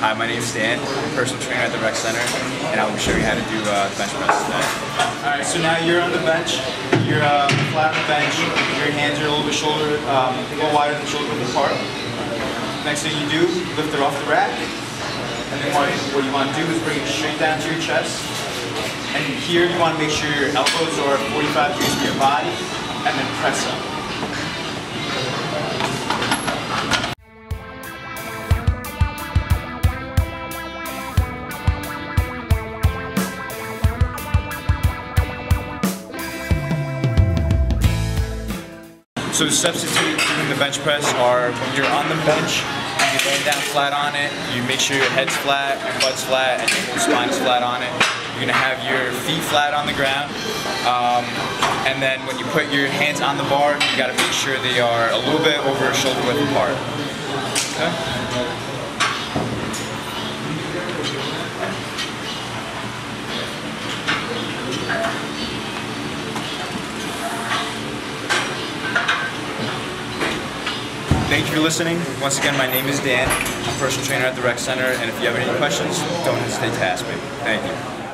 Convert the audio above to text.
Hi, my name is Dan. I'm a personal trainer at the rec center, and I will show you how to do uh, bench press today. All right, so now you're on the bench. You're uh, flat on the bench. Your hands are a little bit shoulder, um, a little wider than shoulder width apart. Next thing you do, lift it off the rack. And then what, what you want to do is bring it straight down to your chest. And here you want to make sure your elbows are 45 degrees from your body, and then press up. So the substitute doing the bench press are when you're on the bench, you lay down flat on it, you make sure your head's flat, your butt's flat, and your whole spine is flat on it. You're gonna have your feet flat on the ground. Um, and then when you put your hands on the bar, you gotta make sure they are a little bit over shoulder width apart. Okay? Thank you for listening. Once again, my name is Dan. I'm a personal trainer at the Rec Center, and if you have any questions, don't hesitate to ask me. Thank you.